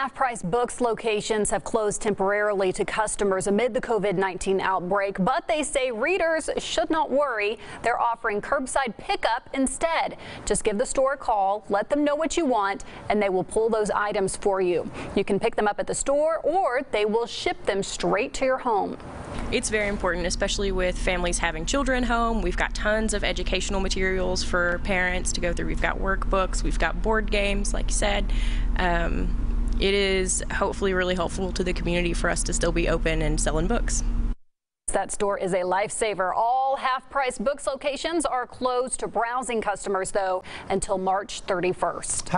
Half Price Books locations have closed temporarily to customers amid the COVID-19 outbreak, but they say readers should not worry. They're offering curbside pickup instead. Just give the store a call, let them know what you want, and they will pull those items for you. You can pick them up at the store or they will ship them straight to your home. It's very important, especially with families having children home. We've got tons of educational materials for parents to go through. We've got workbooks, we've got board games, like you said. Um, it is hopefully really helpful to the community for us to still be open and selling books. That store is a lifesaver. All half-price books locations are closed to browsing customers, though, until March 31st.